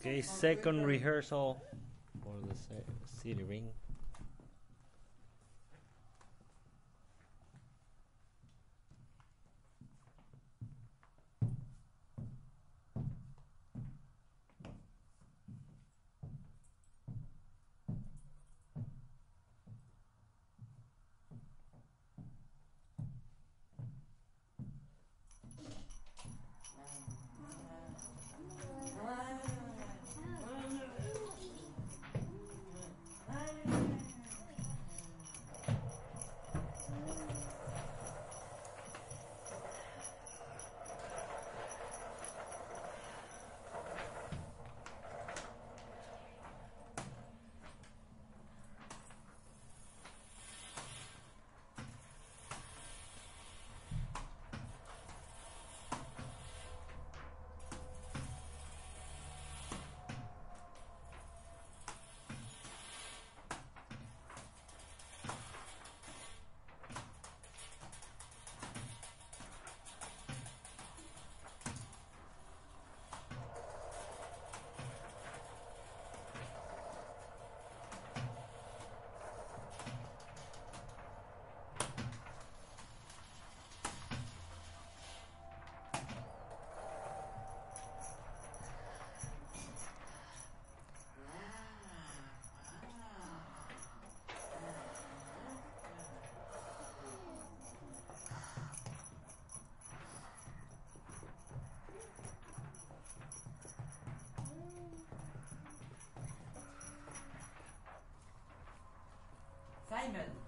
Okay, second rehearsal for the city ring. Simon.